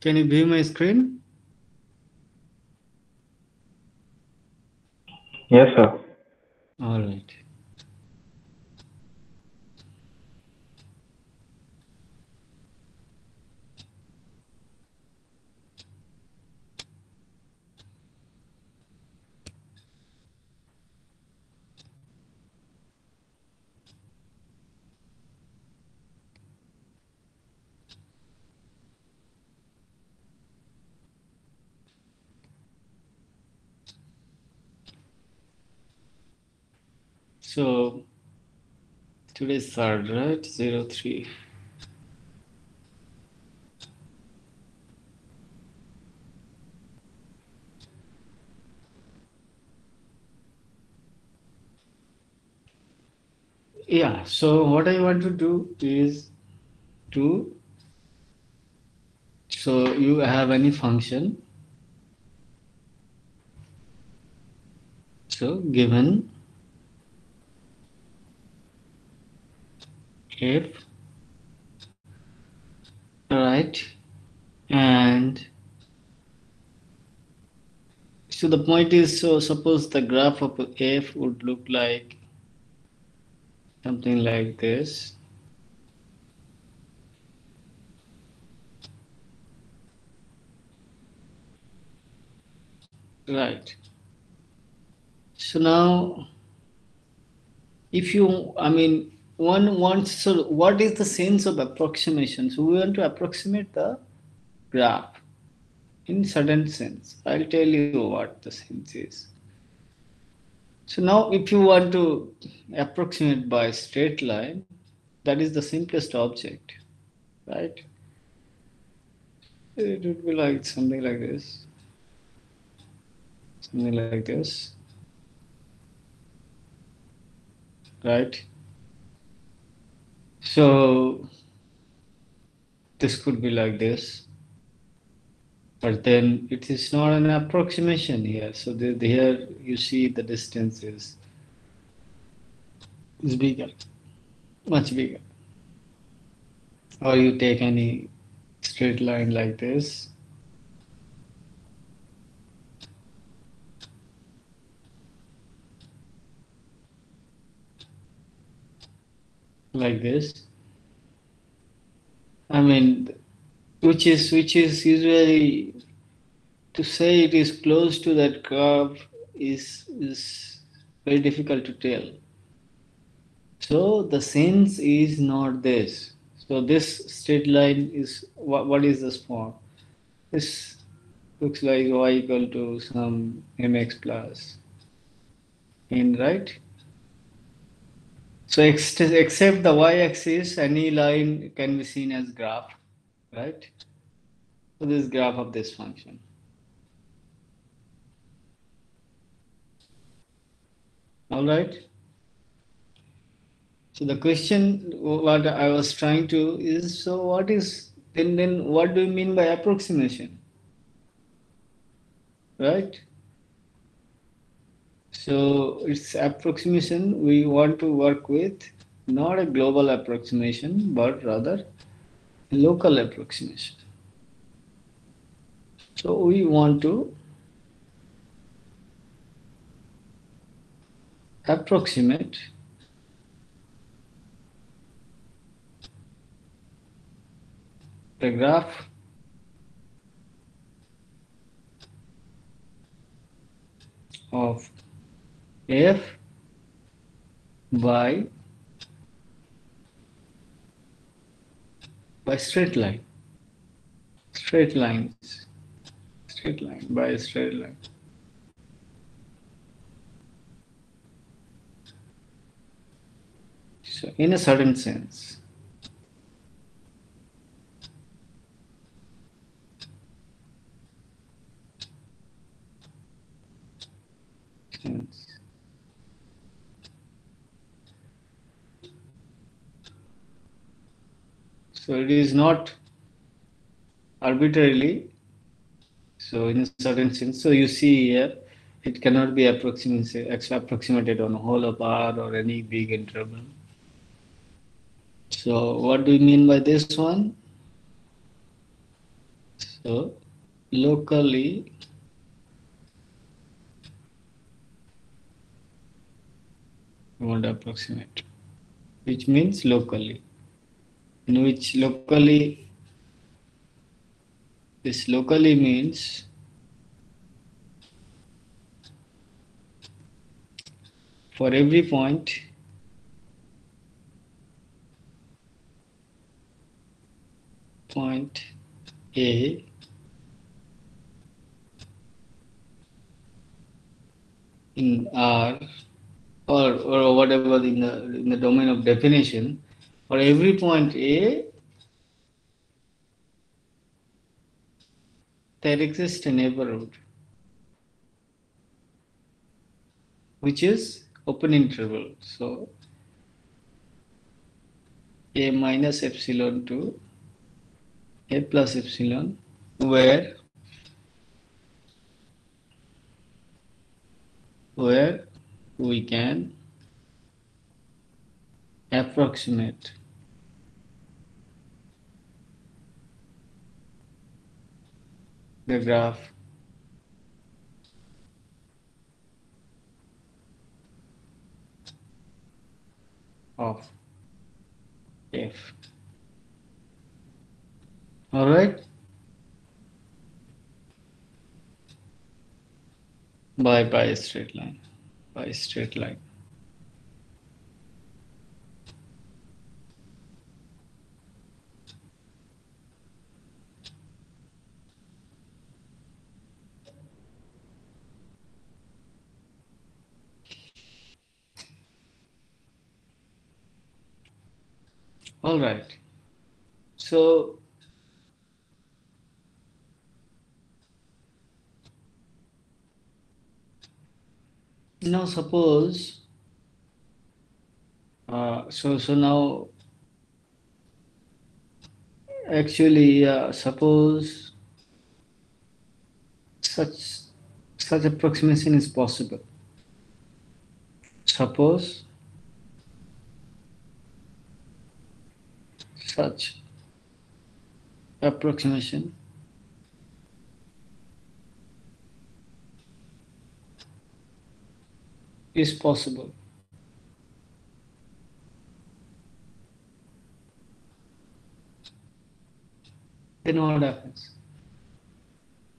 Can you view my screen? Yes, sir. All right. So today's third, right? Zero three. Yeah, so what I want to do is to so you have any function. So given f right and so the point is so suppose the graph of f would look like something like this. Right. So now if you i mean one wants so what is the sense of approximation? So we want to approximate the graph in certain sense. I'll tell you what the sense is. So now if you want to approximate by straight line that is the simplest object right? It would be like something like this. Something like this. Right so this could be like this. But then it is not an approximation here. So the, the here you see the distance is is bigger much bigger. Or you take any straight line like this like this. I mean which is which is usually to say it is close to that curve is is very difficult to tell. So the sense is not this. So this straight line is what, what is this form this looks like y equal to some mx plus n right so ex except the y-axis, any line can be seen as graph, right? So this graph of this function. All right. So the question what I was trying to is so what is then then what do you mean by approximation? Right? So it's approximation we want to work with not a global approximation, but rather local approximation. So we want to approximate the graph of f by by straight line. Straight lines. Straight line by straight line. So in a certain sense sense So it is not arbitrarily. So in a certain sense, so you see here, it cannot be approximated, approximated on whole of R or any big interval. So what do you mean by this one? So locally we to approximate, which means locally, in which locally this locally means for every point point A in R or, or whatever in the, in the domain of definition, for every point A, there exists a neighborhood which is open interval. So A minus epsilon to A plus epsilon where where we can approximate the graph of f. All right. By by straight line, by straight line. All right. So now suppose uh, so so now actually uh, suppose such such approximation is possible suppose such approximation is possible. Then what happens?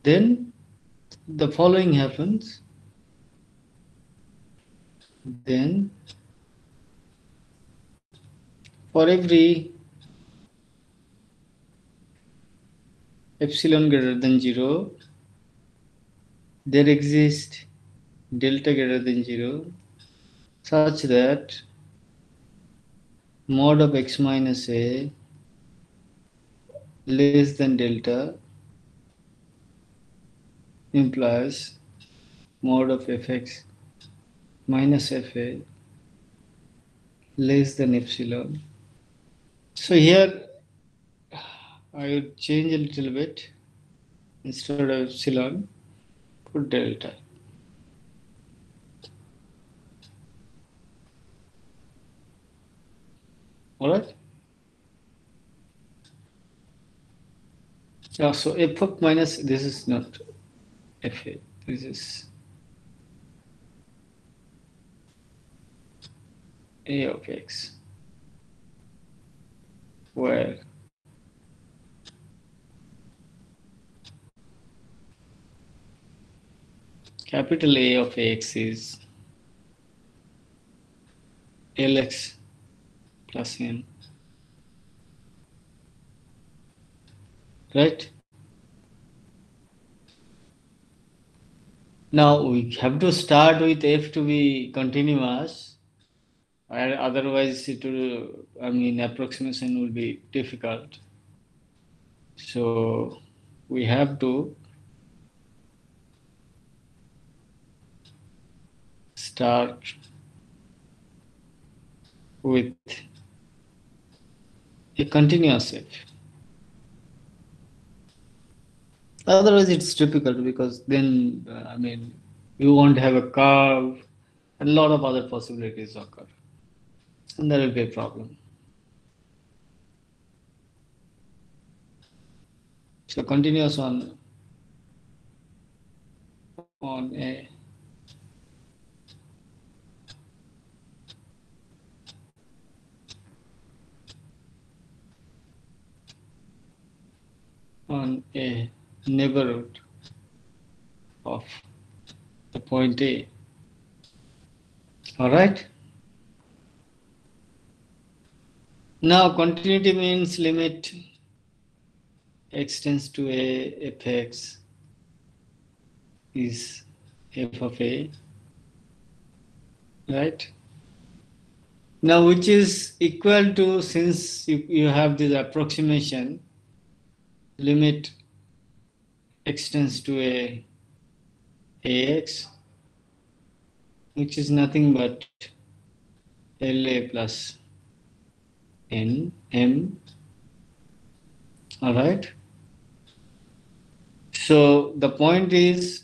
Then the following happens. Then for every epsilon greater than 0, there exists delta greater than 0 such that mod of x minus a less than delta implies mod of fx minus fa less than epsilon. So here I would change a little bit instead of epsilon put delta. All right. Yeah, so f of minus, this is not fa, this is a of x, where capital A of x is lx plus n. Right? Now we have to start with f to be continuous, otherwise it will, I mean, approximation will be difficult. So we have to start with a continuous f. Otherwise, it's difficult because then, uh, I mean, you won't have a curve and a lot of other possibilities occur. And there will be a problem. So continuous on on A. on a neighborhood of the point A. All right. Now continuity means limit extends to a fx is f of a right now which is equal to since you, you have this approximation limit extends to a ax which is nothing but la plus n m. All right. So the point is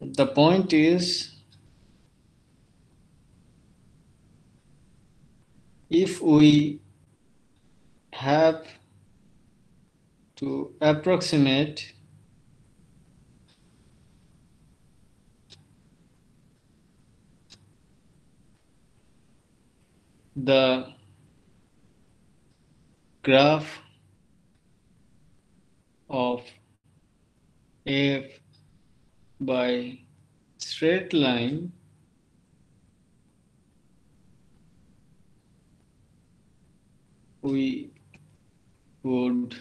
the point is if we have to approximate the graph of f by straight line we would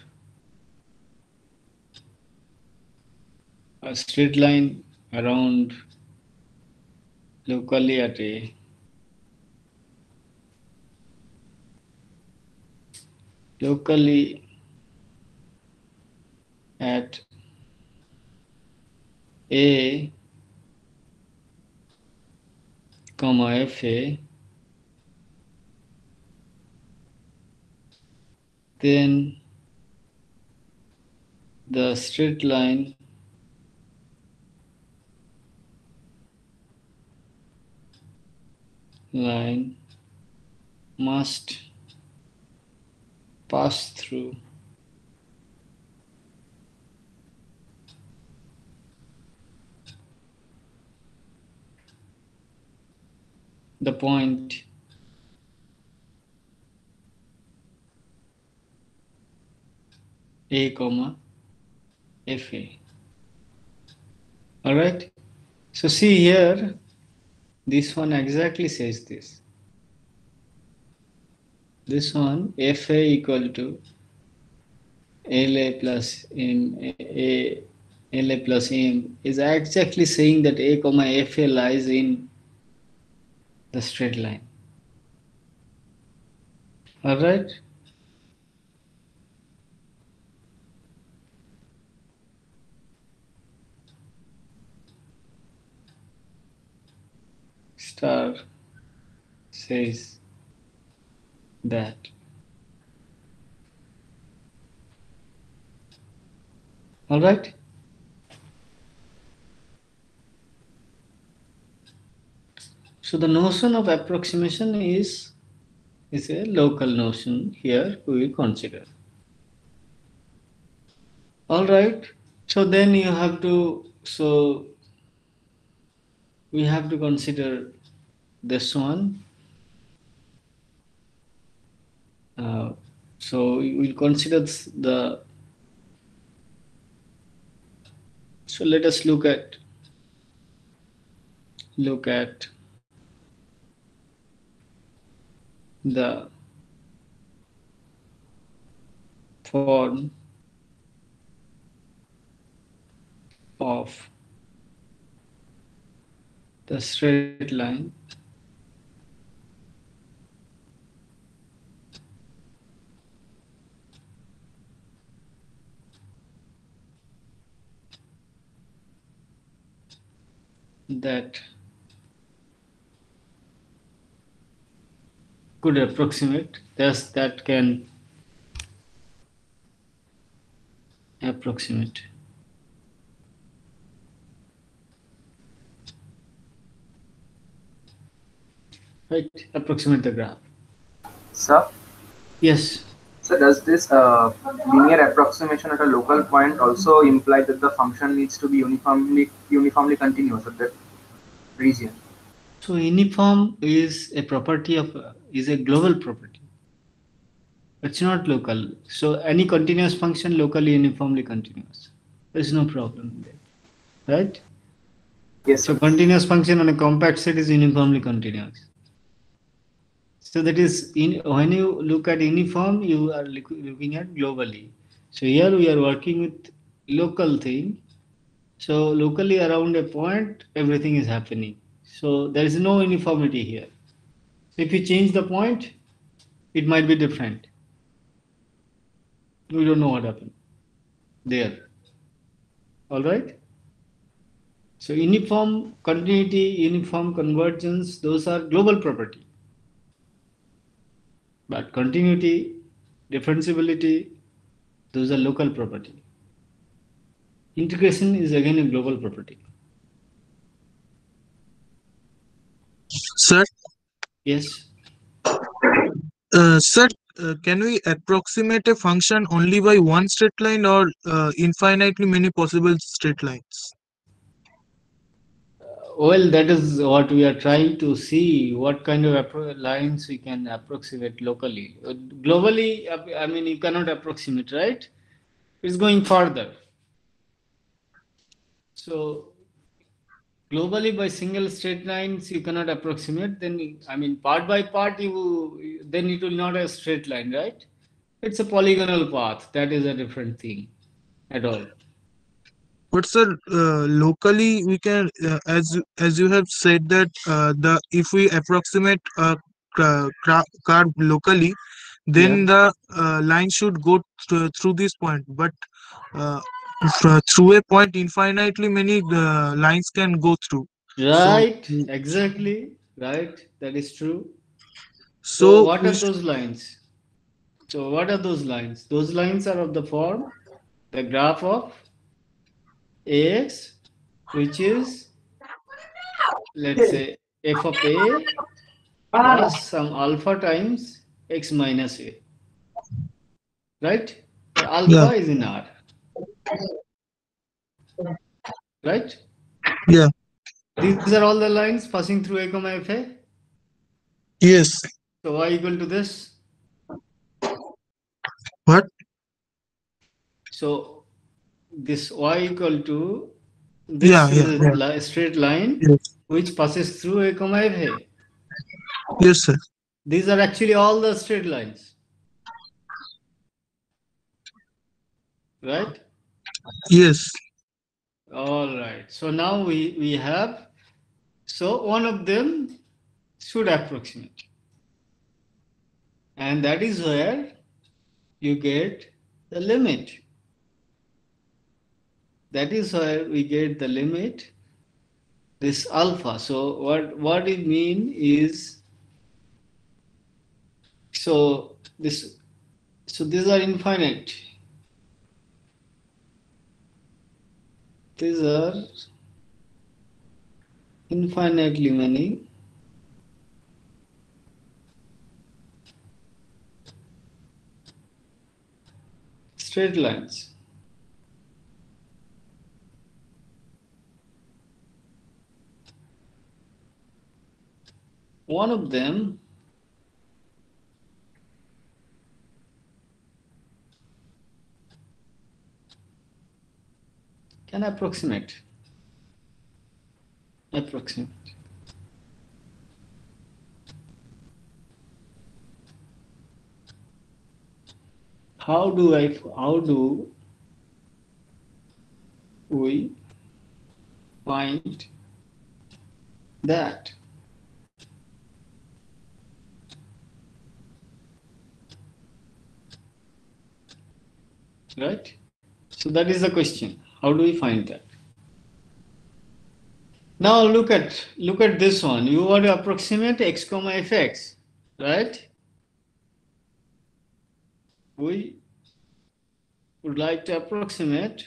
a straight line around locally at a locally at a comma fa then the straight line line must pass through. The point a comma fa all right? So see here this one exactly says this. This one fa equal to la plus m a la plus m is exactly saying that a comma fa lies in the straight line. All right says that all right. So the notion of approximation is is a local notion here we consider all right. So then you have to so we have to consider this one. Uh, so we will consider the so let us look at look at the form of the straight line that could approximate thus that can approximate. Right approximate the graph. Sir, yes So does this uh, linear approximation at a local point also imply that the function needs to be uniformly uniformly continuous at that region? So uniform is a property of is a global property. It's not local. So any continuous function locally uniformly continuous. There's no problem there, right? Yes. So continuous function on a compact set is uniformly continuous. So that is in when you look at uniform, you are looking at globally. So here we are working with local thing. So locally around a point, everything is happening. So there is no uniformity here. If you change the point, it might be different. We don't know what happened there. All right. So uniform continuity, uniform convergence, those are global property. But continuity, differentiability, those are local property. Integration is again a global property. Sir, Yes. uh, sir, uh, can we approximate a function only by one straight line or uh, infinitely many possible straight lines? Well, that is what we are trying to see. What kind of lines we can approximate locally. Uh, Globally, I mean, you cannot approximate, right? It's going further. So, globally, by single straight lines, you cannot approximate. Then, I mean, part by part, you then it will not a straight line, right? It's a polygonal path. That is a different thing at all. But sir, uh, locally we can, uh, as as you have said that uh, the if we approximate a curve locally, then the uh, line should go th- through this point. But uh, through a point, infinitely many uh, lines can go through. Right, exactly, right. That is true. So, So what are those lines? So, what are those lines? Those lines are of the form the graph of ax, which is let's say f of a plus some alpha times x minus a. Right? The alpha Yeah. is in R. Right? yeah, These are all the lines passing through a comma fa. yes. So y equal to this. What? So this y equal to this Yeah, yeah, yeah. li- straight line Yes. which passes through a comma fa. Yes, sir. These are actually all the straight lines. Right? Yes. All right. So now we, we have, so one of them should approximate. And that is where you get the limit. That is where we get the limit, this alpha. So what, what it mean is, so this, so these are infinite. These are infinitely many straight lines. One of them can approximate. Approximate. How do I, how do we find that? Right? So that is the question. How do we find that? Now look at look at this one. You want to approximate x comma fx, right? We would like to approximate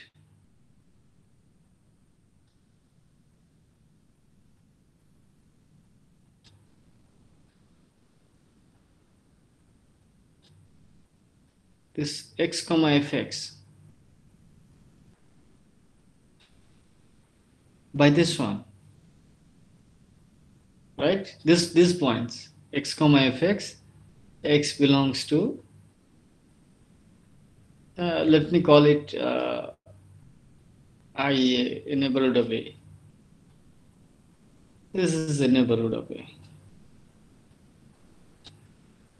this x comma fx. By this one. Right? This these points x comma fx x belongs to uh, let me call it uh, i a neighborhood of a this is a neighborhood of a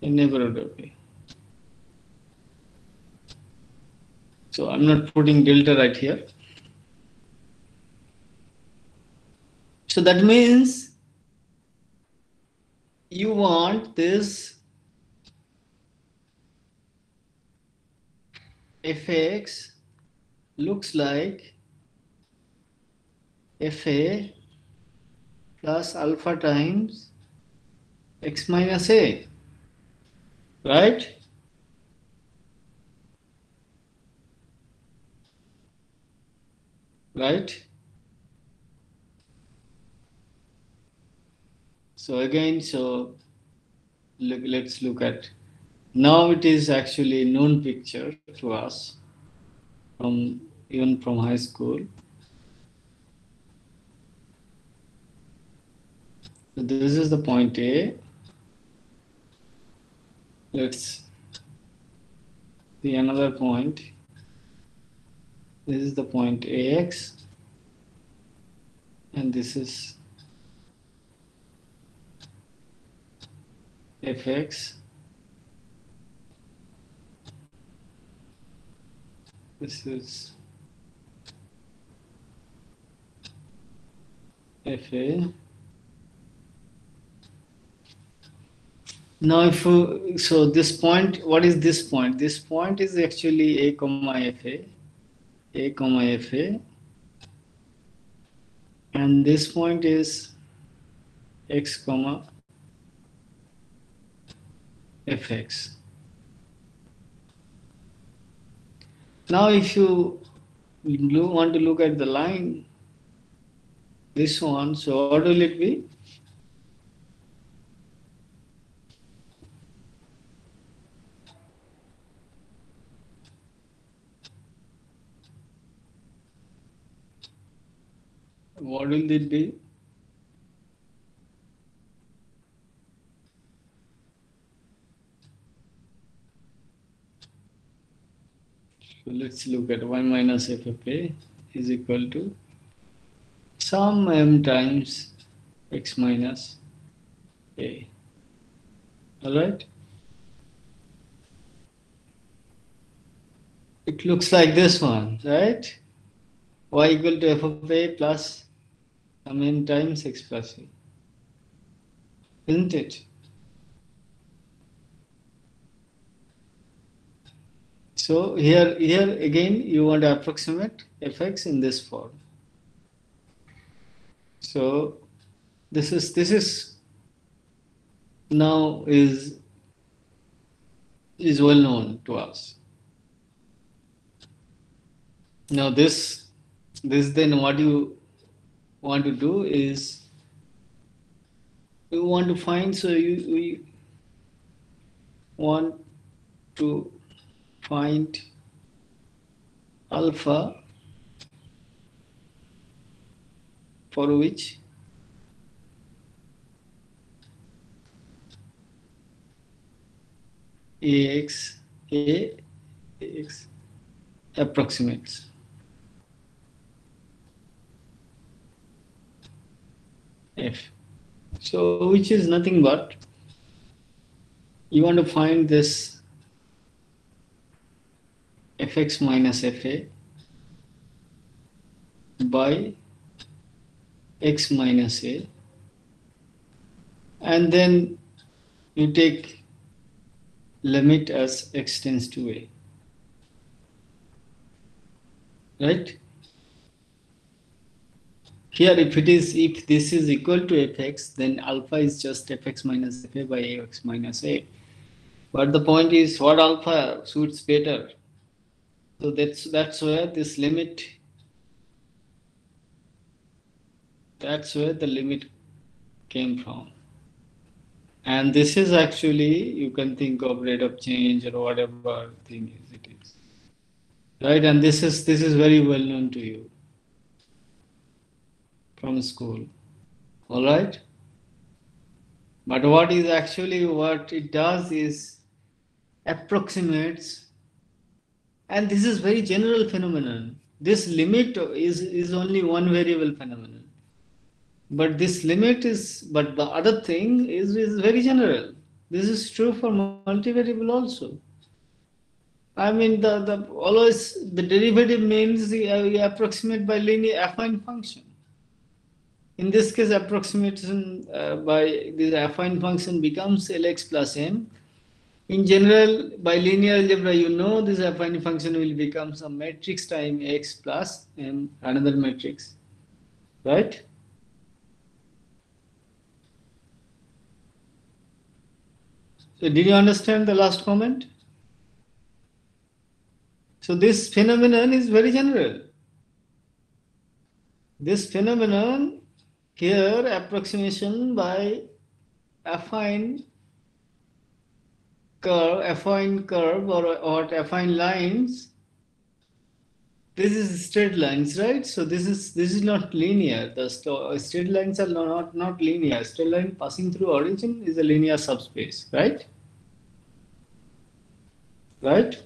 a neighborhood of a so i'm not putting delta right here. So that means you want this fx looks like fa plus alpha times x minus a right right So again, so look, let's look at now it is actually known picture to us from even from high school. So this is the point A. Let's see another point. This is the point AX and this is fx this is fa now if uh, so this point what is this point? This point is actually a comma fa a comma fa and this point is x comma fx. Now if you want to look at the line, this one, so what will it be? What will it be? So let's look at 1 minus f of a is equal to some m times x minus a. Alright? It looks like this one, right? y equal to f of a plus some m times x plus a. Isn't it? So here, here again, you want to approximate fx in this form. So this is this is now is is well known to us. Now this this then what you want to do is you want to find so you, you want to find alpha for which ax a ax approximates f. So which is nothing but you want to find this fx minus fa by x minus a. And then you take limit as x tends to a. Right here if it is if this is equal to fx then alpha is just fx minus fa by ax minus a but the point is what alpha suits better so that's that's where this limit that's where the limit came from. And this is actually you can think of rate of change or whatever thing is it is. right? And this is this is very well known to you from school. All right. But what is actually what it does is approximates, and this is very general phenomenon. This limit is, is only one variable phenomenon. But this limit is, but the other thing is, is very general. This is true for multivariable also. I mean, the, the always the derivative means you uh, approximate by linear affine function. In this case, approximation uh, by this affine function becomes Lx plus m. In general, by linear algebra, you know this affine function will become some matrix time x plus m, another matrix, right? So did you understand the last comment? So this phenomenon is very general. This phenomenon here approximation by affine curve, affine curve or, or affine lines. This is straight lines, right? So this is this is not linear. The straight lines are not not linear. Straight line passing through origin is a linear subspace, right? Right?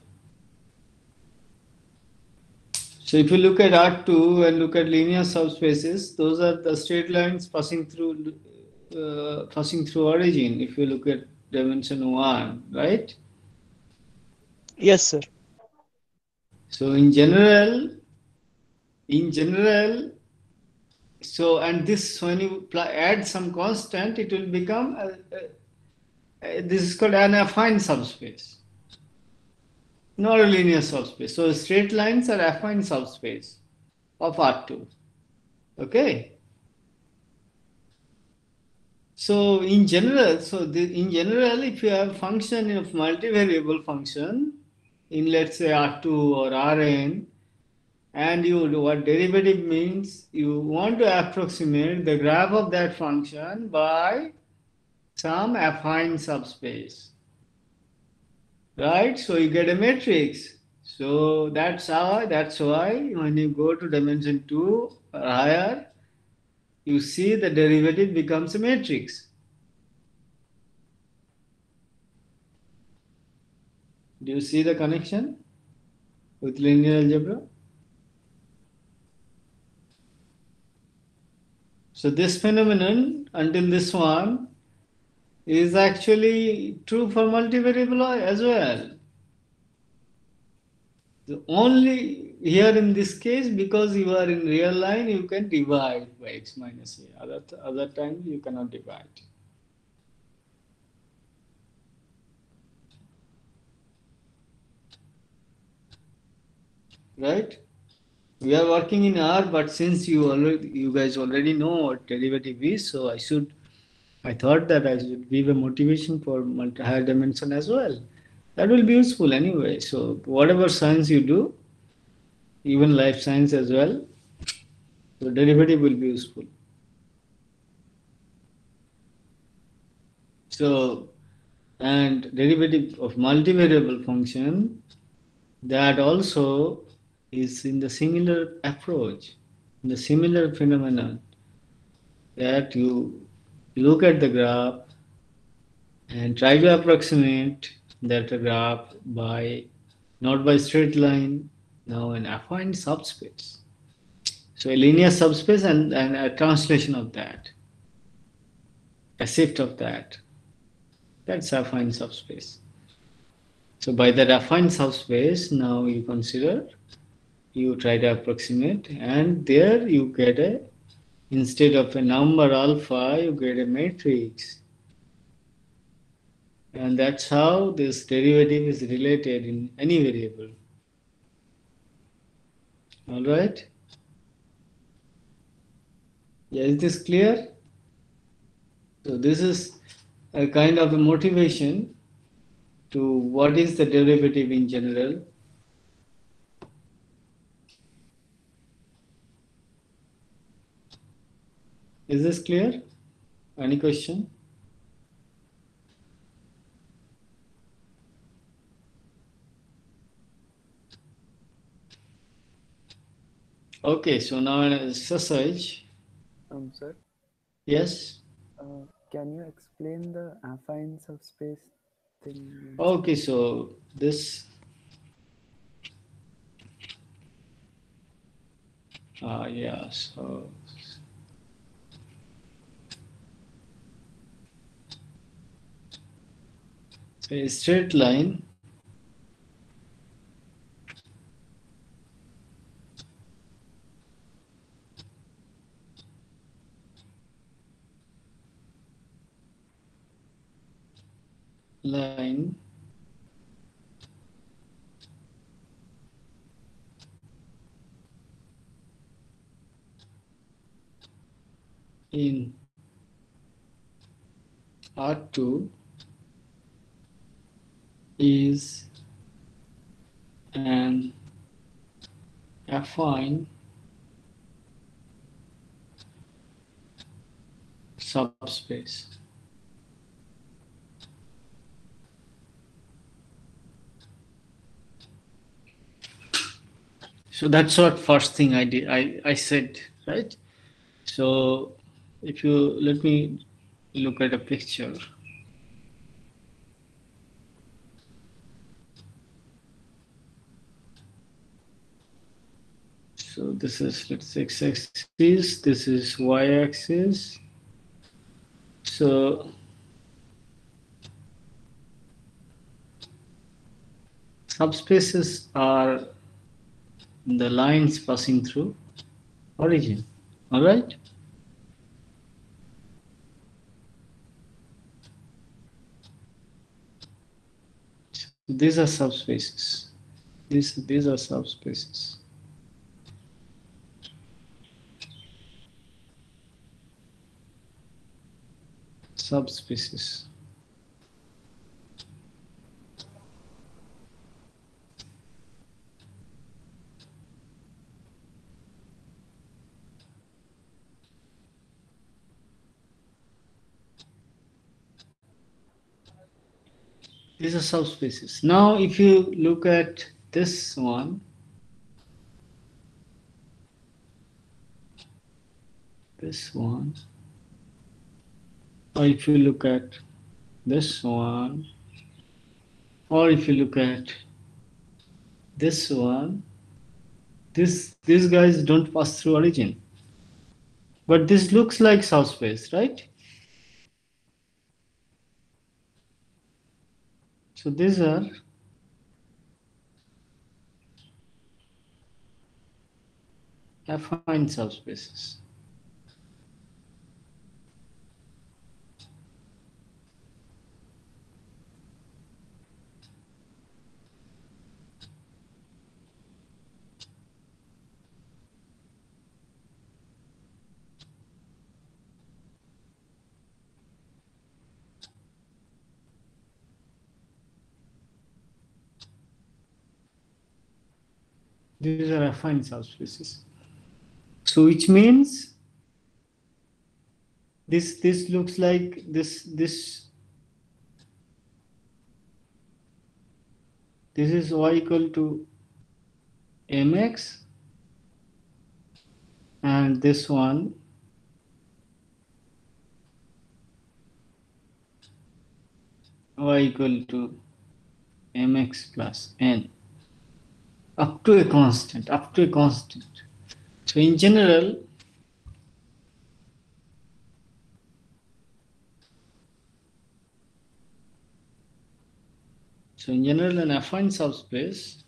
So if you look at R2 and look at linear subspaces, those are the straight lines passing through uh, passing through origin. If you look at dimension one, right? Yes, sir. So in general, in general, so and this when you add some constant, it will become a, a, a, this is called an affine subspace not a linear subspace. So straight lines are affine subspace of R2. Okay. So in general, so the, in general, if you have function of multivariable function in let's say R2 or Rn, and you do what derivative means, you want to approximate the graph of that function by some affine subspace right? So you get a matrix. So that's how, that's why when you go to dimension two or higher, you see the derivative becomes a matrix. Do you see the connection with linear algebra? So this phenomenon until this one is actually true for multivariable as well. The only here in this case, because you are in real line, you can divide by x minus a. Other, other time you cannot divide. Right? We are working in R, but since you already, you guys already know what derivative is, so I should I thought that I should give a motivation for multi higher dimension as well. That will be useful anyway. So whatever science you do, even life science as well, the derivative will be useful. So, and derivative of multivariable function, that also is in the similar approach, in the similar phenomenon that you look at the graph and try to approximate that graph by not by straight line, now an affine subspace. So a linear subspace and, and a translation of that, a shift of that. That's affine subspace. So by that affine subspace, now you consider, you try to approximate, and there you get a Instead of a number alpha, you get a matrix. And that's how this derivative is related in any variable. All right? Yeah, is this clear? So this is a kind of a motivation to what is the derivative in general Is this clear? Any question? Okay, so now an exercise. Um, sir, Yes. uh, can you explain the affine subspace thing? Okay, so this. Ah, yeah, so. So a straight line. line in R2 is an affine subspace. So that's what first thing I did. I, I said, right? So if you let me look at a picture. So this is let's say x axis, this is y axis. So subspaces are the lines passing through origin. All right? These are subspaces. These, these are subspaces. Subspaces. These are subspaces. Now, if you look at this one, this one, if you look at this one, or if you look at this one, this these guys don't pass through origin. But this looks like subspace, right? So these are affine subspaces. These are affine subspaces. So which means this this looks like this this this is y equal to mx and this one y equal to mx plus n up to a constant, up to a constant. So in general, so in general, an affine subspace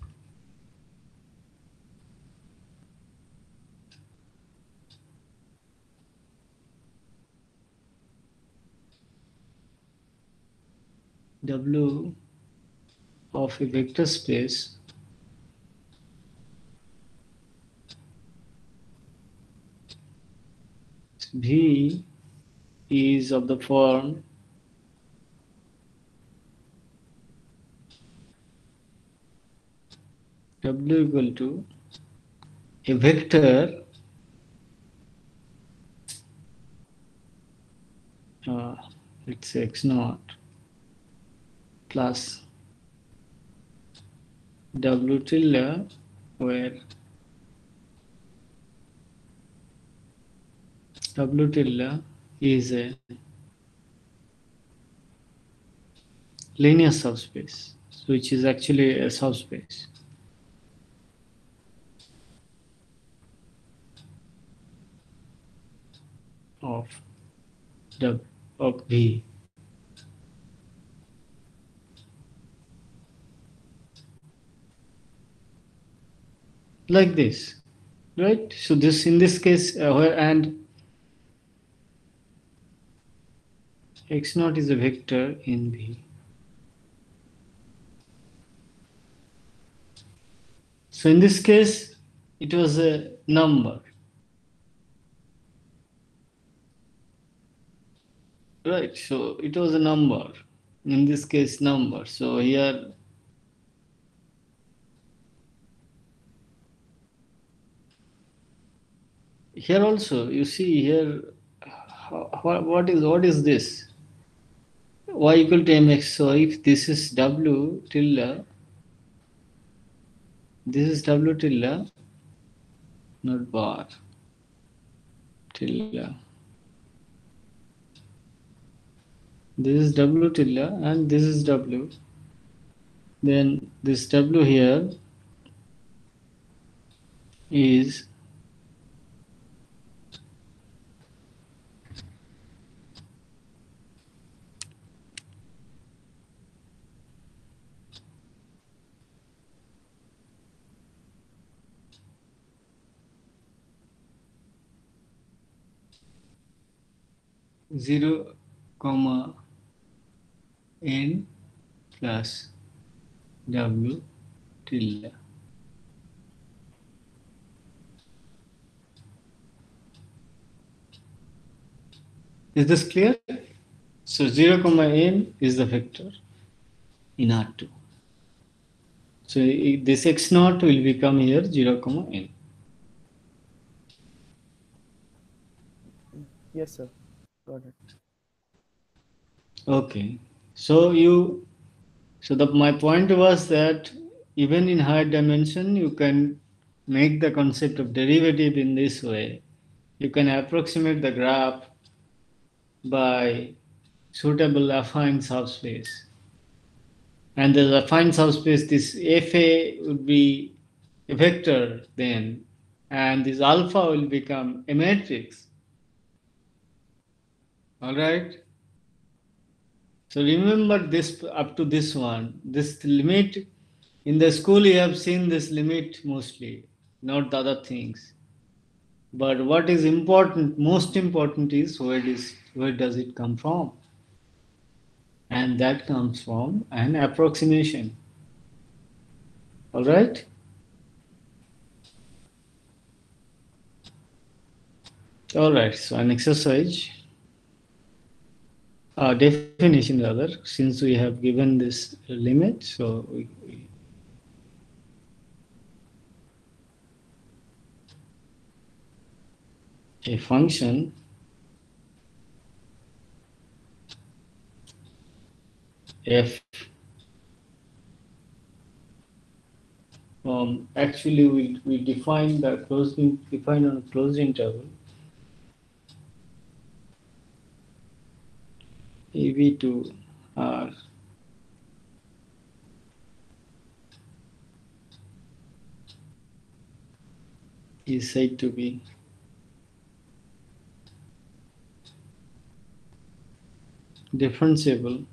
W of a vector space V is of the form W equal to a vector uh, let's say x naught plus W tilde where W tilde is a linear subspace, which is actually a subspace. of W of V. Like this, right? So this in this case, uh, where and x naught is a vector in V. So in this case, it was a number. Right, so it was a number, in this case number. So here here also you see here what, what is what is this y equal to mx so if this is w tilde this is w tilde not bar tilde this is w tilde and this is w. Then this w here is zero comma n plus w tilde. Is this clear? So 0 comma n is the vector in R2. So this x naught will become here 0 comma n. Yes, sir. It. Okay. So you, so the, my point was that even in higher dimension, you can make the concept of derivative in this way. You can approximate the graph by suitable affine subspace. And the affine subspace, this FA would be a vector then, and this alpha will become a matrix. All right? So remember this up to this one. This limit in the school you have seen this limit mostly, not the other things. But what is important, most important is where is where does it come from? And that comes from an approximation. All right? All right, so an exercise uh, definition rather, since we have given this limit, so we, a function f um, actually we, we define the closed in, define on a closed interval AB to uh, R is said to be differentiable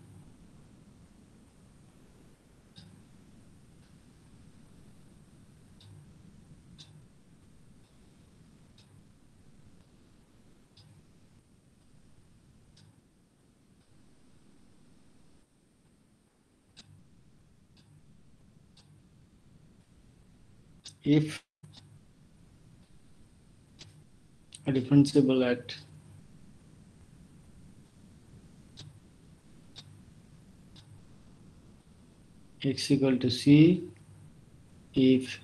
if a differentiable at x equal to c if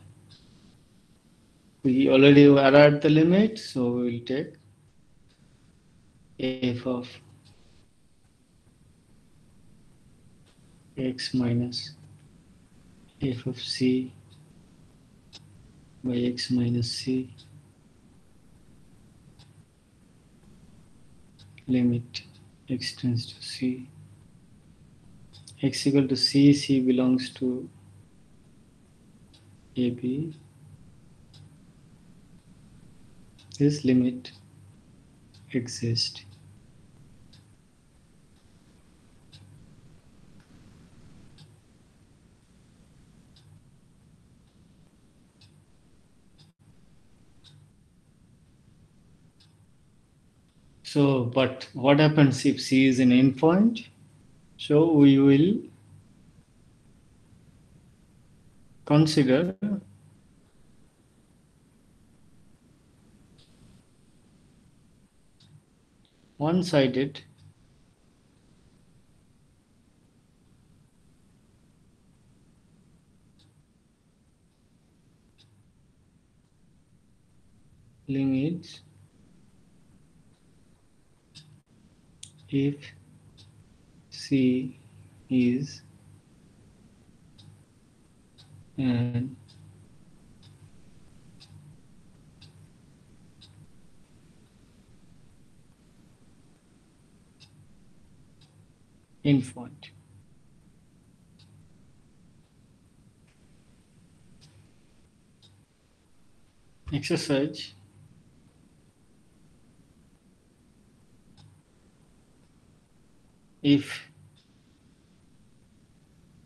we already arrived at the limit so we will take f of x minus f of c by x minus c. Limit x tends to c. X equal to c c belongs to ab this limit exists So, but what happens if C is an endpoint? So we will consider one-sided limits if C is an endpoint. Exercise if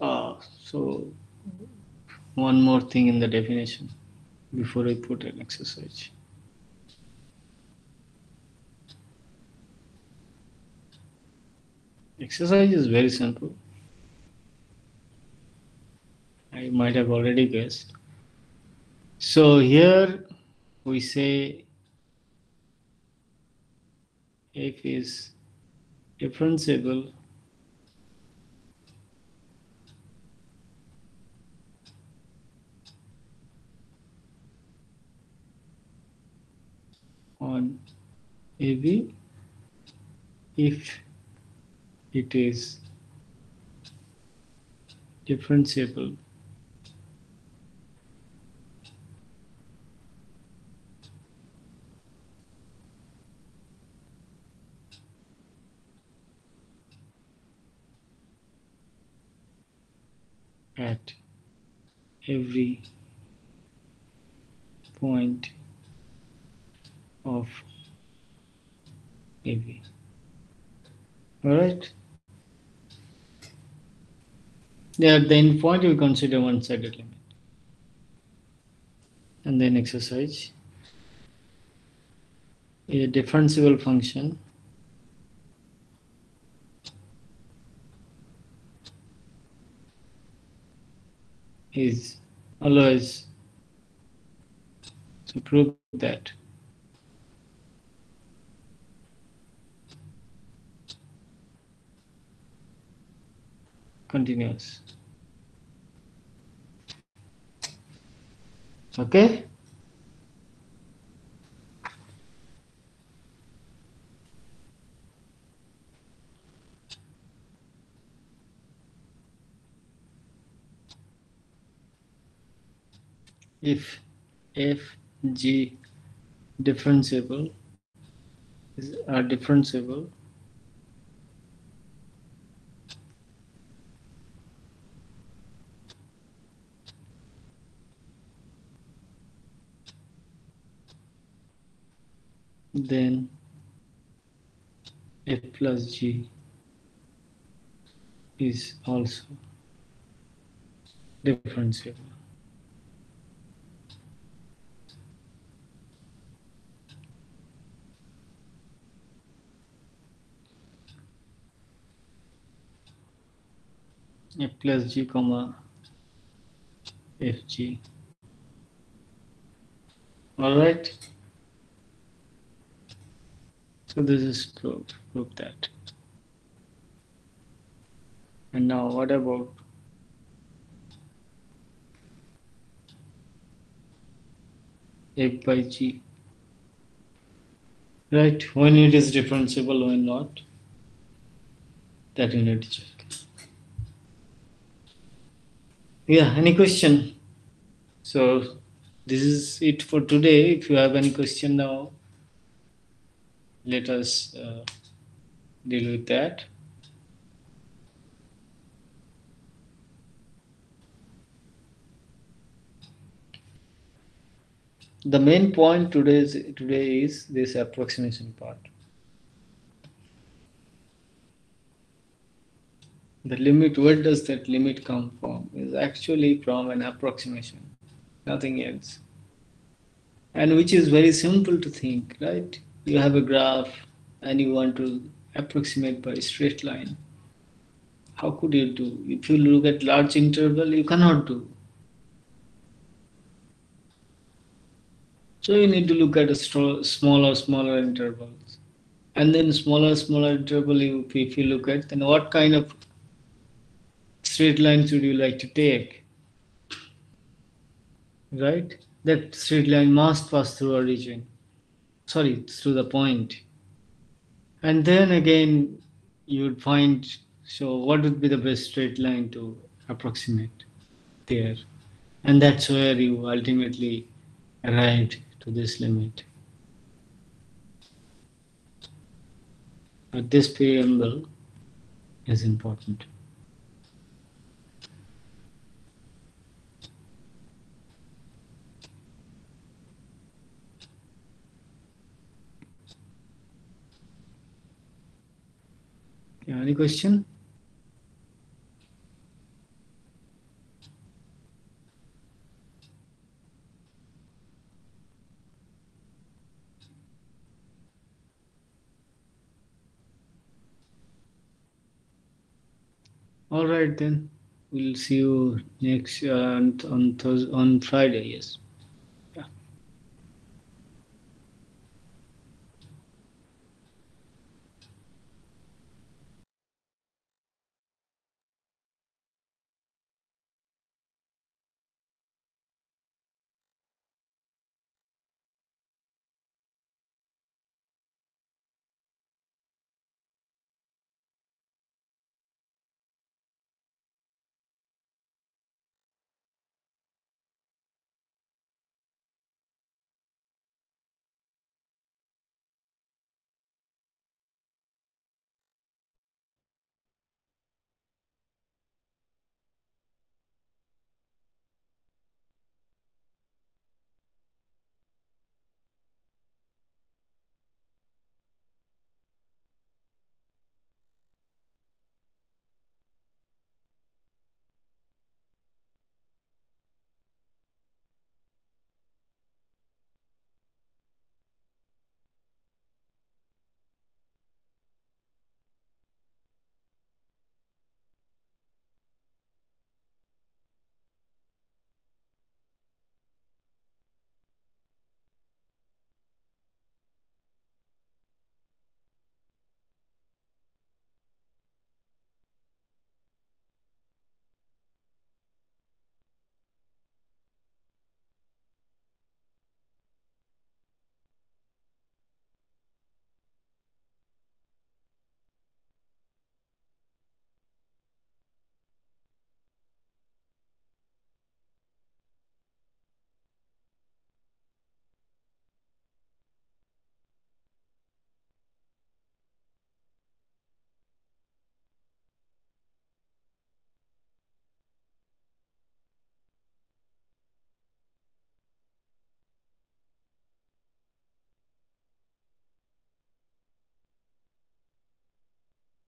uh, so one more thing in the definition before I put an exercise. Exercise is very simple. I might have already guessed. So here we say f is differentiable. On AB if it is differentiable at every point of AB. All right. Yeah, at the end point we consider one-sided limit. And then exercise. A differentiable function is always to prove that continuous. Okay? If f g differentiable is are differentiable then f plus g is also differentiable f plus g comma fg all right. So this is proof proof that. And now what about f by g? Right when it is differentiable when not that you need yeah any question so this is it for today if you have any question now let us uh, deal with that. The main point today's, today is this approximation part. The limit, where does that limit come from? Is actually from an approximation, nothing else. And which is very simple to think, right? You have a graph and you want to approximate by straight line. How could you do? If you look at large interval, you cannot do. So you need to look at a smaller, smaller intervals. And then smaller, smaller interval, you, if you look at, then what kind of straight lines would you like to take? Right? That straight line must pass through a region. Sorry, through the point. And then again, you would find, so what would be the best straight line to approximate there? And that's where you ultimately arrived to this limit. But this preamble is important. Yeah, any question? All right then. We'll see you next uh, on on, Thurs on Friday. Yes.